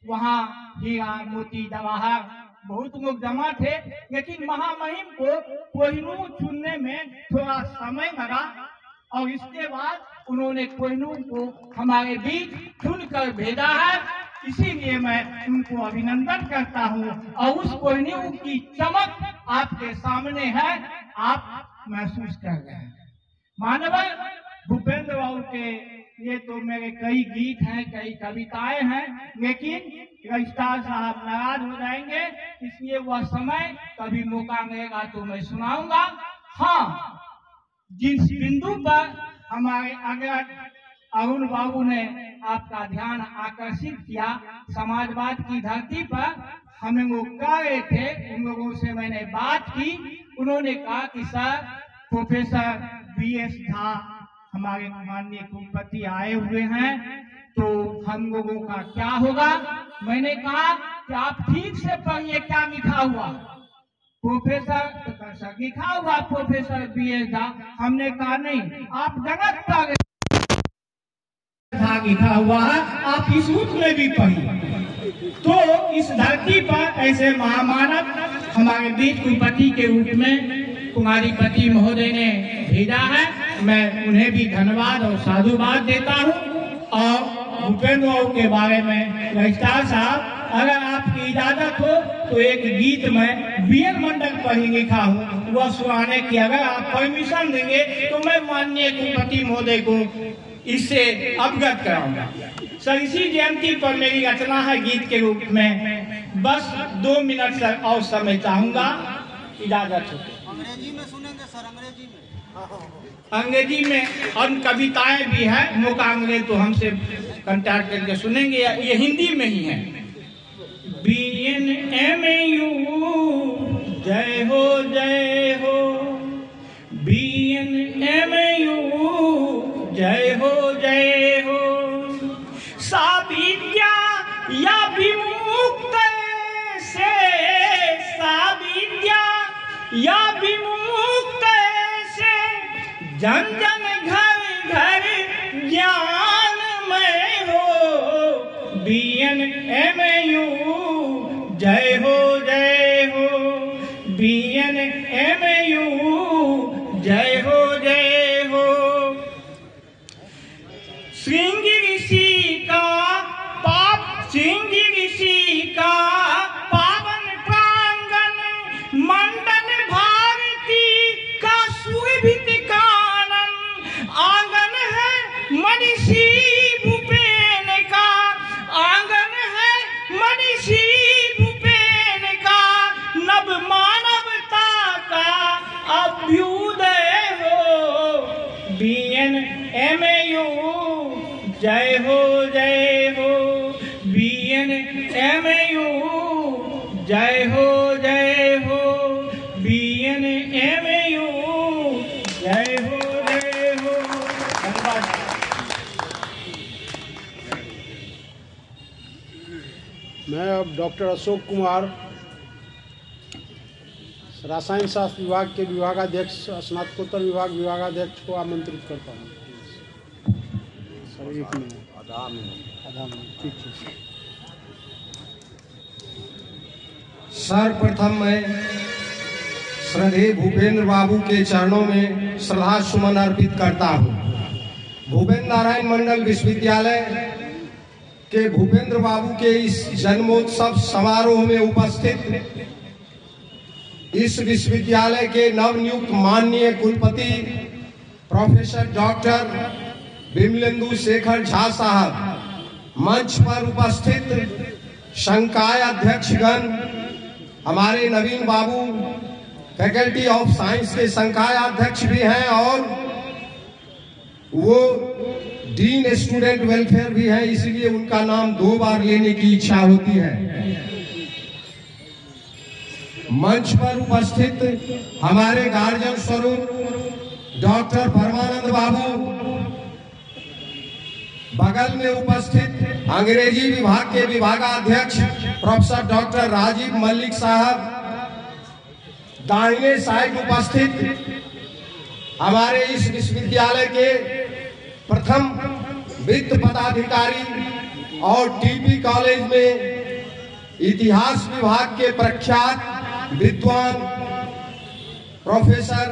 वहाँ हीरा मोती जवाहर बहुत लोग जमा थे, लेकिन महामहिम को कोहिनूर चुनने में थोड़ा समय लगा और इसके बाद उन्होंने कोहिनूर को हमारे बीच चुनकर भेजा है। इसीलिए मैं उनको अभिनंदन करता हूँ। और उस कोहिनूर की चमक आपके सामने है, आप महसूस कर रहे हैं। मानव भूपेंद्र बाबू के ये तो मेरे कई गीत हैं, कई कविताएँ हैं, लेकिन रजिस्ट्रार साहब नाराज़ हो जाएँगे, इसलिए वह समय कभी मौका मिलेगा तो मैं सुनाऊँगा। हाँ जिस बिंदु पर हमारे अगर अरुण बाबू ने आपका ध्यान आकर्षित किया, समाजवाद की धरती पर हम लोग कह रहे थे, उन लोगों से मैंने बात की, उन्होंने कहा कि sir, professor B S Jha हमारे माननीय कुलपति आए हुए हैं तो हम लोगों का क्या होगा? मैंने कहा कि आप ठीक से पढ़िए क्या लिखा हुआ। प्रोफेसर प्रोफेसर लिखा हुआ, प्रोफेसर बी एस झा हमने कहा, नहीं, आप गलत पढ़ लिखा हुआ है, आप इस रूप में भी पढ़िए। तो इस धरती पर ऐसे महामानव हमारे बीच कुलपति के रूप में कुमारी पति महोदय ने भेजा है। मैं उन्हें भी धन्यवाद और साधुवाद देता हूँ। और भूपेंद्र के बारे में रजिस्ट्रार साहब, अगर आपकी इजाज़त हो तो एक गीत में बीएन मंडल पर ही लिखा हूँ। वह सुनाने की अगर आप परमिशन देंगे तो मैं माननीय कुलपति महोदय को इससे अवगत कराऊँगा। सर, इसी जयंती पर मेरी रचना है गीत के रूप में। बस दो मिनट सर और समय चाहूँगा। इजाज़त हो। अंग्रेज़ी में सुनेंगे, सर, अंग्रेज़ी में। अंग्रेज़ी में और कविताएँ भी है, मौका अंग्रेज़ तो हमसे कंटैक्ट करके सुनेंगे, ये हिंदी में ही है। बी एन एम यू जय हो जय हो। बी एन एम यू जय हो जय हो। सा विद्या या विमुक्त से सा विद्या या विमुक्त जन जन घर घर ज्ञान में हो। B N M U doctor Ashok Kumar रसायन शास्त्र विभाग के विभागाध्यक्ष स्नातकोत्तर विभाग विभागाध्यक्ष को आमंत्रित करता हूँ। सर एक मिनट। आधा मिनट। आधा मिनट ठीक है। सर्वप्रथम मैं श्रद्धेय भूपेंद्र बाबू के चरणों में श्रद्धा सुमन अर्पित करता हूँ। भूपेंद्र नारायण मंडल विश्वविद्यालय के भूपेंद्र बाबू के इस जन्मोत्सव समारोह में उपस्थित इस विश्वविद्यालय के नवनियुक्त माननीय कुलपति प्रोफेसर डॉक्टर विमलेंदु शेखर झा साहब, मंच पर उपस्थित संकाय अध्यक्षगण, हमारे नवीन बाबू, फैकल्टी ऑफ़ साइंस के संकाय अध्यक्ष भी हैं और वो डीन स्टूडेंट वेलफेयर भी है, इसलिए उनका नाम दो बार लेने की इच्छा होती है। मंच पर उपस्थित हमारे गार्जियन स्वरूप, डॉक्टर परमानंद बाबू। बगल में उपस्थित अंग्रेज़ी विभाग के विभागाध्यक्ष, प्रोफेसर डॉक्टर राजीव मल्लिक साहब। दाहिने साइड उपस्थित हमारे इस विश्वविद्यालय के प्रथम वित्त पदाधिकारी और टीपी कॉलेज में इतिहास विभाग के प्रख्यात विद्वान प्रोफेसर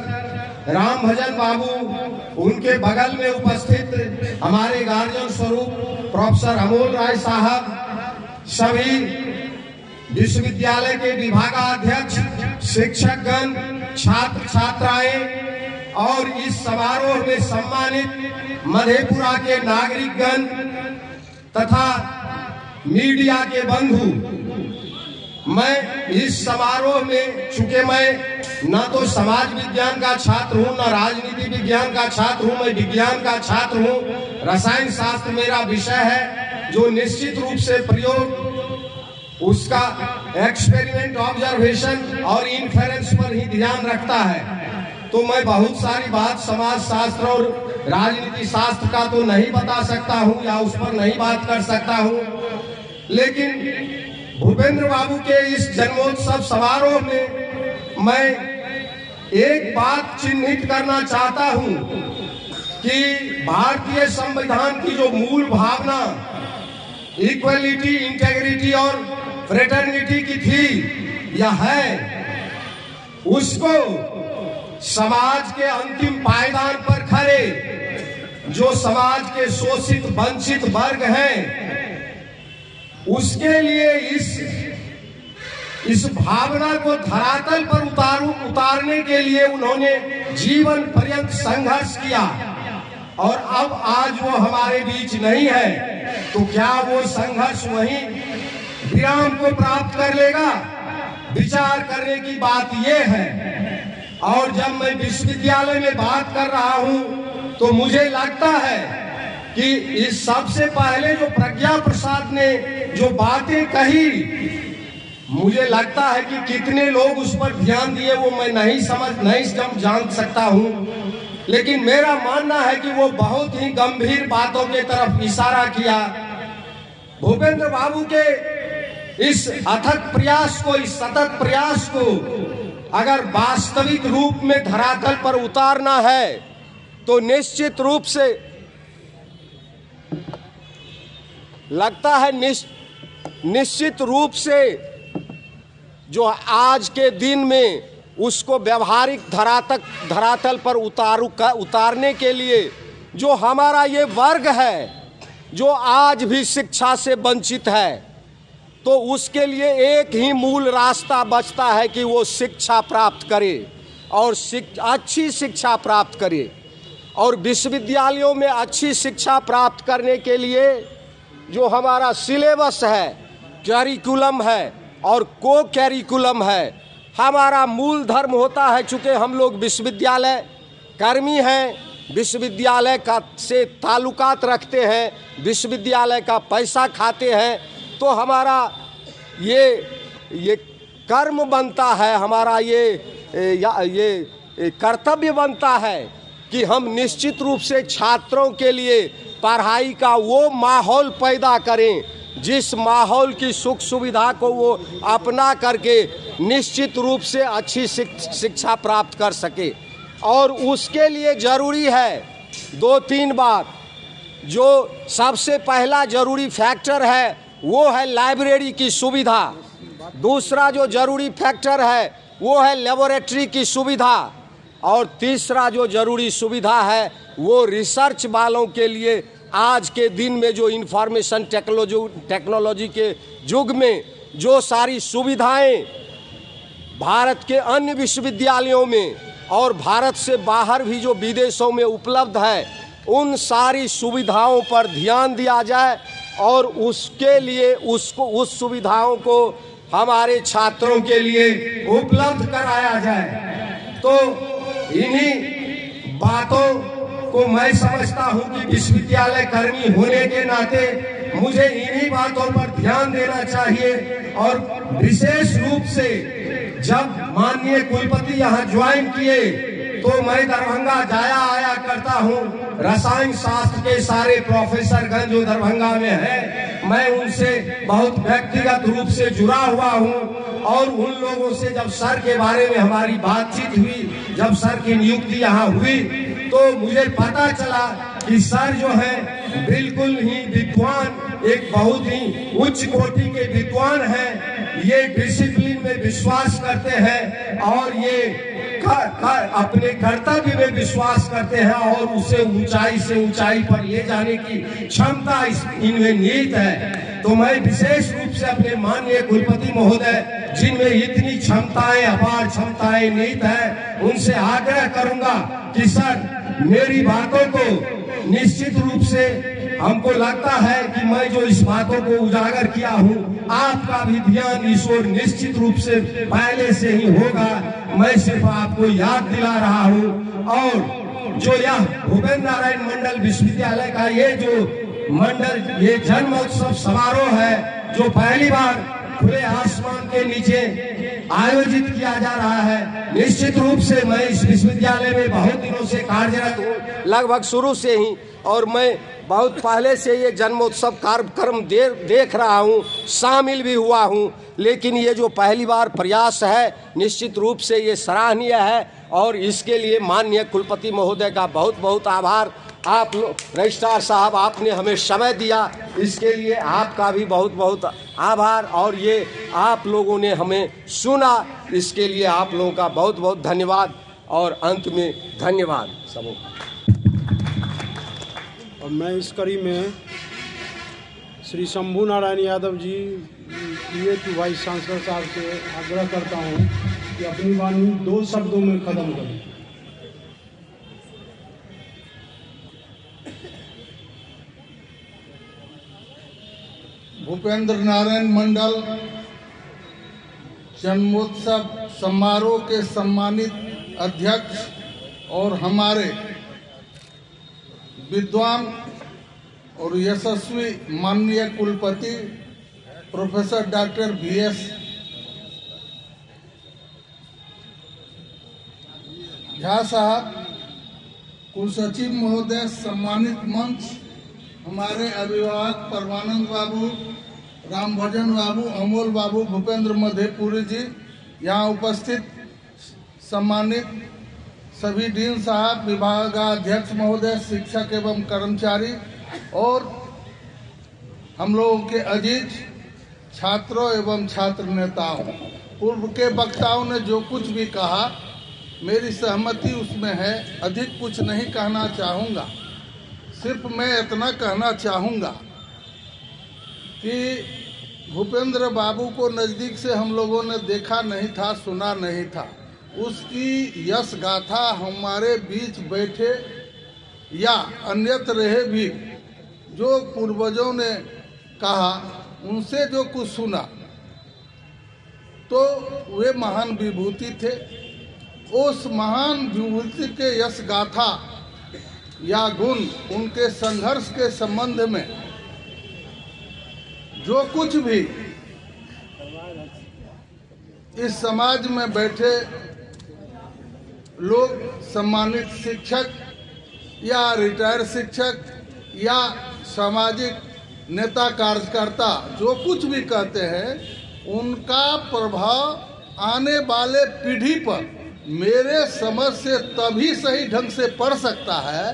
राम भजन बाबू, उनके बगल में उपस्थित हमारे गार्जियन स्वरूप प्रोफेसर अमोल राय साहब, सभी विश्वविद्यालय के विभागाध्यक्ष, शिक्षकगण छात्र छात्राएँ और इस समारोह में सम्मानित मधेपुरा के नागरिकगण तथा मीडिया के बंधु, मैं इस समारोह में चूँकि मैं न तो समाज विज्ञान का छात्र हूँ, न राजनीति विज्ञान का छात्र हूँ, मैं विज्ञान का छात्र हूँ। रसायन शास्त्र मेरा विषय है, जो निश्चित रूप से प्रयोग, उसका एक्सपेरिमेंट ऑब्जर्वेशन और इन्फेरेंस पर ही ध्यान रखता है। तो मैं बहुत सारी बात समाज शास्त्र और राजनीति शास्त्र का तो नहीं बता सकता हूँ या उस पर नहीं बात कर सकता हूँ। लेकिन भूपेंद्र बाबू के इस जन्मोत्सव समारोह में मैं एक बात चिन्हित करना चाहता हूँ कि भारतीय संविधान की जो मूल भावना इक्वलिटी इंटेग्रिटी और फ्रेटर्निटी की थी या है, उसको समाज के अंतिम पायदान पर खड़े, जो समाज के शोषित, वंचित वर्ग हैं, उसके लिए इस इस भावना को धरातल पर उतारू, उतारने के लिए उन्होंने जीवन पर्यंत संघर्ष किया। और अब आज वो हमारे बीच नहीं है तो क्या वो संघर्ष वही विराम को प्राप्त कर लेगा? विचार करने की बात यह है और जब मैं विश्वविद्यालय में बात कर रहा हूँ तो मुझे लगता है कि इस सबसे पहले जो प्रज्ञा प्रसाद ने जो बातें कही, मुझे लगता है कि कितने लोग उस पर ध्यान दिए वो मैं नहीं समझ, नहीं जान सकता हूँ। लेकिन मेरा मानना है कि वो बहुत ही गंभीर बातों के तरफ़ इशारा किया। भूपेंद्र बाबू के इस अथक प्रयास को, इस सतत प्रयास को अगर वास्तविक रूप में धरातल पर उतारना है तो निश्चित रूप से लगता है निश, निश्चित रूप से जो आज के दिन में उसको व्यवहारिक धरातक धरातल पर उतारू का उतारने के लिए जो हमारा ये वर्ग है जो आज भी शिक्षा से वंचित है तो उसके लिए एक ही मूल रास्ता बचता है कि वो शिक्षा प्राप्त करे और शिक, अच्छी शिक्षा प्राप्त करे। और विश्वविद्यालयों में अच्छी शिक्षा प्राप्त करने के लिए जो हमारा सिलेबस है कैरिकुलम है और को कैरिकुलम है हमारा मूल धर्म होता है चूँकि हम लोग विश्वविद्यालय कर्मी हैं विश्वविद्यालय का से ताल्लुकात रखते हैं विश्वविद्यालय का पैसा खाते हैं तो हमारा ये ये कर्म बनता है, हमारा ये या, ये कर्तव्य बनता है कि हम निश्चित रूप से छात्रों के लिए पढ़ाई का वो माहौल पैदा करें, जिस माहौल की सुख सुविधा को वो अपना करके निश्चित रूप से अच्छी शिक्षा प्राप्त कर सके। और उसके लिए ज़रूरी है, दो तीन बात, जो सबसे पहला ज़रूरी फैक्टर है वो है लाइब्रेरी की सुविधा। दूसरा जो ज़रूरी फैक्टर है, वो है लेबोरेटरी की सुविधा। और तीसरा जो ज़रूरी सुविधा है, वो रिसर्च वालों के लिए आज के दिन में जो इंफॉर्मेशन टेक्नोलॉजी टेक्नोलॉजी के युग में जो सारी सुविधाएँ भारत के अन्य विश्वविद्यालयों में और भारत से बाहर भी जो विदेशों में उपलब्ध है, उन सारी सुविधाओं पर ध्यान दिया जाए। और उसके लिए, उसको, उस सुविधाओं को हमारे छात्रों के लिए उपलब्ध कराया जाए। तो इन्हीं बातों को मैं समझता हूँ कि विश्वविद्यालय कर्मी होने के नाते मुझे इन्हीं बातों पर ध्यान देना चाहिए और विशेष रूप से जब माननीय कुलपति यहाँ ज्वाइन किए तो मैं दरभंगा जाया आया करता हूँ। रसायन शास्त्र के सारे प्रोफेसर गण जो दरभंगा में है, मैं उनसे बहुत व्यक्तिगत रूप से जुड़ा हुआ हूँ और उन लोगों से जब सर के बारे में हमारी बातचीत हुई, जब सर की नियुक्ति यहाँ हुई तो मुझे पता चला कि सर जो है, बिल्कुल ही विद्वान, एक बहुत ही उच्च कोटि के विद्वान है। ये डिसिप्लिन में विश्वास करते हैं और ये अपने कर्तव्य में विश्वास करते हैं और उसे ऊंचाई से ऊंचाई पर ले जाने की क्षमता इनमें निहित है। तो मैं विशेष रूप से अपने माननीय कुलपति महोदय, जिनमें इतनी क्षमताएँ, अपार क्षमताएँ निहित है, उनसे आग्रह करूँगा कि सर, मेरी बातों को निश्चित रूप से हमको लगता है कि मैं जो इस बातों को उजागर किया हूँ, आपका भी ध्यान ईश्वर निश्चित रूप से पहले से ही होगा। मैं सिर्फ़ आपको याद दिला रहा हूँ। और जो यह भूपेन्द्र नारायण मंडल विश्वविद्यालय का ये जो मंडल, ये जन्मोत्सव समारोह है, जो पहली बार खुले आसमान के नीचे आयोजित किया जा रहा है, निश्चित रूप से मैं इस विश्वविद्यालय में बहुत दिनों से कार्यरत हूँ। लगभग शुरू से ही और मैं बहुत पहले से ये जन्मोत्सव कार्यक्रम दे, देख रहा हूँ शामिल भी हुआ हूँ लेकिन ये जो पहली बार प्रयास है निश्चित रूप से ये सराहनीय है और इसके लिए माननीय कुलपति महोदय का बहुत बहुत आभार। आप रजिस्ट्रार साहब आपने हमें समय दिया इसके लिए आपका भी बहुत बहुत आभार और ये आप लोगों ने हमें सुना इसके लिए आप लोगों का बहुत बहुत धन्यवाद और अंत में धन्यवाद सबों और मैं इस कड़ी में Shri Shambhu Narayan Yadav ji P to vice chancellor साहब से आग्रह करता हूँ कि अपनी वाणी दो शब्दों में ख़त्म करें। भूपेंद्र नारायण मंडल जन्मोत्सव समारोह के सम्मानित अध्यक्ष और हमारे विद्वान और यशस्वी माननीय कुलपति professor doctor B S Jha साहब कुलसचिव महोदय, सम्मानित मंच, हमारे अभिभावक परमानंद बाबू, राम भजन बाबू, अमोल बाबू, भूपेंद्र मधेपुरी जी, यहाँ उपस्थित सम्मानित सभी डीन साहब, विभागाध्यक्ष महोदय, शिक्षक एवं कर्मचारी और हम लोगों के अज़ीज़ छात्रों एवं छात्र नेताओं, पूर्व के वक्ताओं ने जो कुछ भी कहा, मेरी सहमति उसमें है, अधिक कुछ नहीं कहना चाहूँगा। सिर्फ़ मैं इतना कहना चाहूँगा कि भूपेंद्र बाबू को नज़दीक से हम लोगों ने देखा नहीं था, सुना नहीं था। उसकी यश गाथा हमारे बीच बैठे या अन्यत्र रहे भी। जो पूर्वजों ने कहा, उनसे जो कुछ सुना तो वे महान विभूति थे। उस महान विभूति के यश गाथा या गुण उनके संघर्ष के संबंध में, जो कुछ भी इस समाज में बैठे लोग सम्मानित शिक्षक या रिटायर्ड शिक्षक या सामाजिक नेता कार्यकर्ता, जो कुछ भी कहते हैं, उनका प्रभाव आने वाले पीढ़ी पर मेरे समझ से तभी सही ढंग से पड़ सकता है।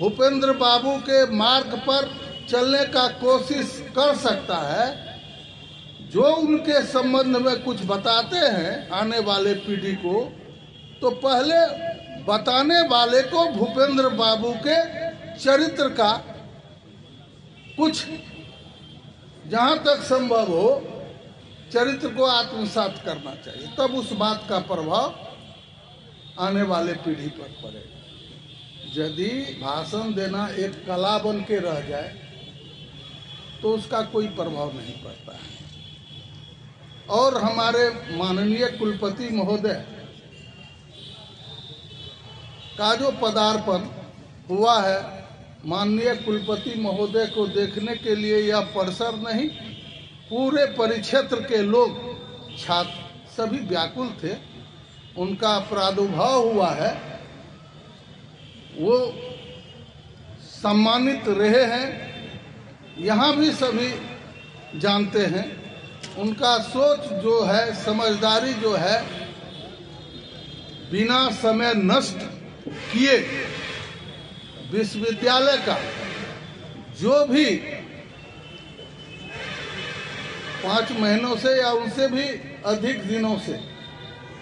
भूपेंद्र बाबू के मार्ग पर चलने का कोशिश कर सकता है। जो उनके संबंध में कुछ बताते हैं आने वाले पीढ़ी को तो पहले बताने वाले को भूपेंद्र बाबू के चरित्र का कुछ जहाँ तक संभव हो, चरित्र को आत्मसात करना चाहिए। तब उस बात का प्रभाव आने वाले पीढ़ी पर पड़ेगा। यदि भाषण देना एक कला बन के रह जाए तो उसका कोई प्रभाव नहीं पड़ता है। और हमारे माननीय कुलपति महोदय का जो पदार्पण हुआ है। माननीय कुलपति महोदय को देखने के लिए यह परिसर नहीं, पूरे परिक्षेत्र के लोग, छात्र सभी व्याकुल थे। उनका प्रादुर्भाव हुआ है। वो सम्मानित रहे हैं। यहाँ भी सभी जानते हैं। उनका सोच जो है, समझदारी जो है, बिना समय नष्ट किए। विश्वविद्यालय का जो भी पाँच महीनों से या उनसे भी अधिक दिनों से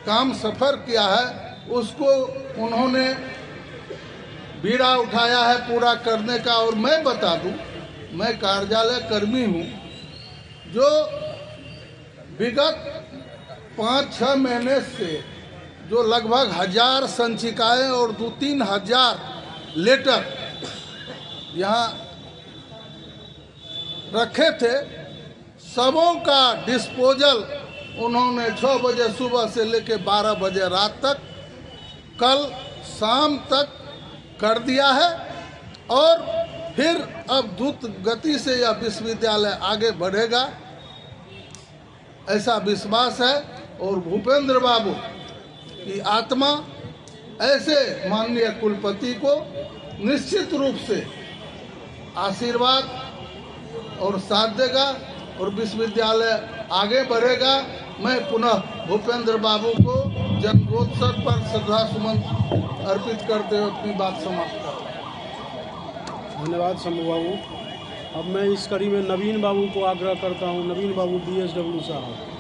काम सफ़र किया है, उसको उन्होंने बीड़ा उठाया है पूरा करने का। और मैं बता दूँ, मैं कार्यालय कर्मी हूँ, जो विगत पाँच छः महीने से जो लगभग हज़ार संचिकाएँ और दो तीन हज़ार लेटर यहाँ रखे थे, सबों का डिस्पोजल उन्होंने छः बजे सुबह से लेकर बारह बजे रात तक, कल शाम तक कर दिया है और फिर अब द्रुत गति से यह विश्वविद्यालय आगे बढ़ेगा, ऐसा विश्वास है। और भूपेंद्र बाबू की आत्मा ऐसे माननीय कुलपति को निश्चित रूप से आशीर्वाद और साथ देगा और विश्वविद्यालय आगे बढ़ेगा। मैं पुनः भूपेंद्र बाबू को जन्मोत्सव पर श्रद्धा सुमन अर्पित करते हुए अपनी बात समाप्त कर धन्यवाद शंभू बाबू। अब मैं इस कड़ी में नवीन बाबू को आग्रह करता हूँ। नवीन बाबू बी एस डब्ल्यू साहब।